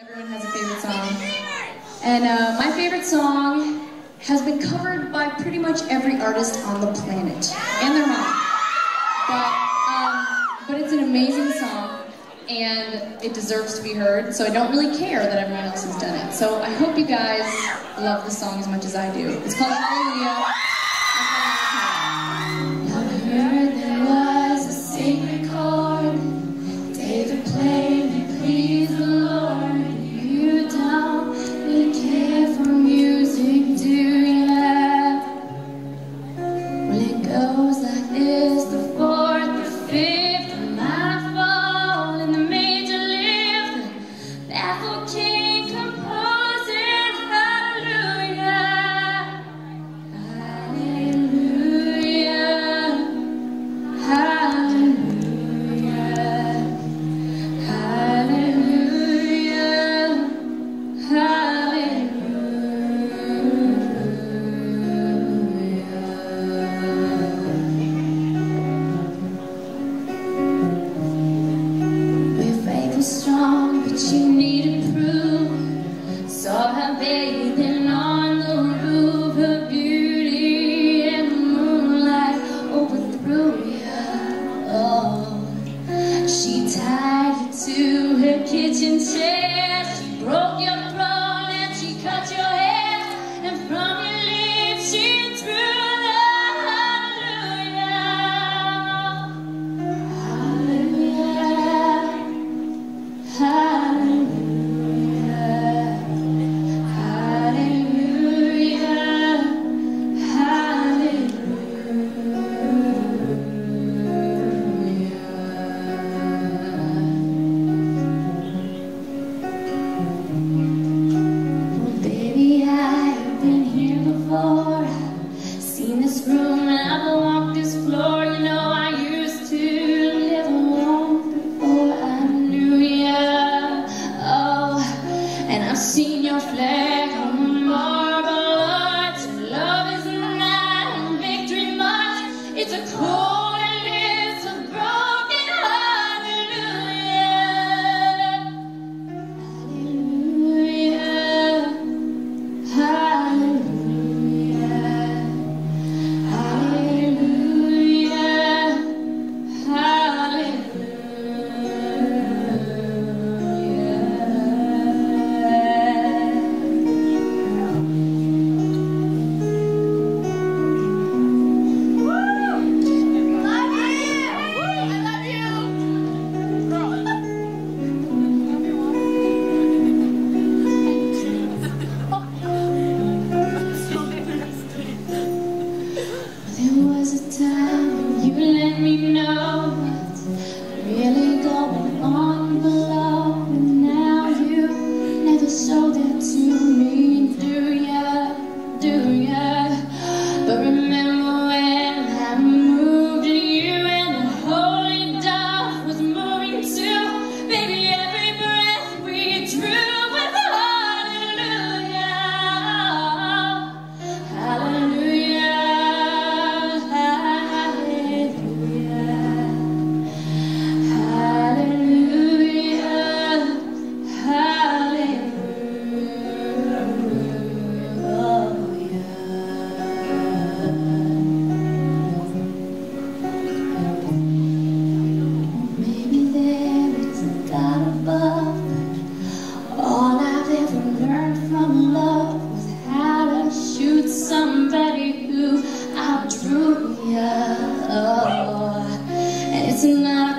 Everyone has a favorite song. And uh, my favorite song has been covered by pretty much every artist on the planet. And their mom. But, um, but it's an amazing song, and it deserves to be heard, so I don't really care that everyone else has done it. So I hope you guys love the song as much as I do. It's called Hallelujah. It goes like this: Bathing on the roof, her beauty and the moonlight overthrew. Oh, she tied you to her kitchen chair. this room, and I've walked this floor, you know I used to live alone before I knew you. Oh, and I've seen your flag on the wall. Hello. yeah, oh, and it's not.